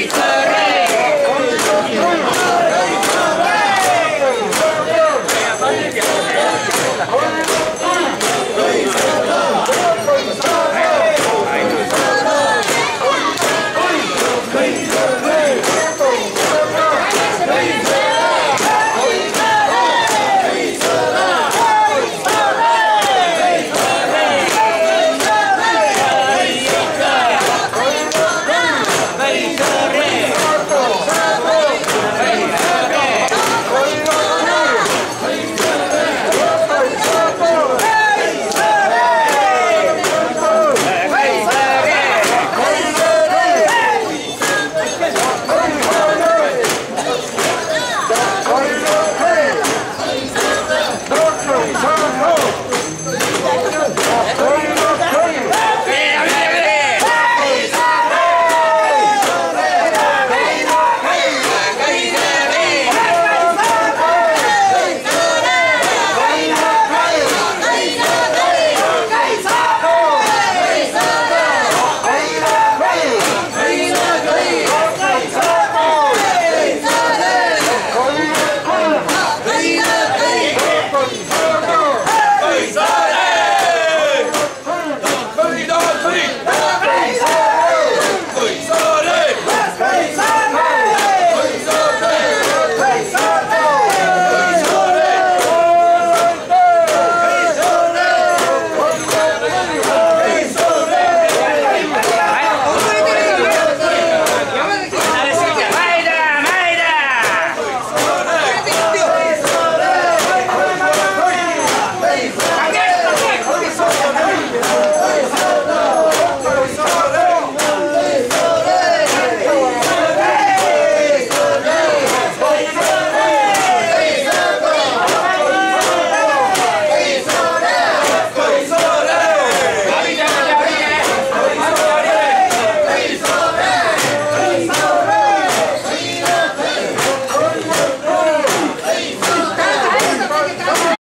Peter!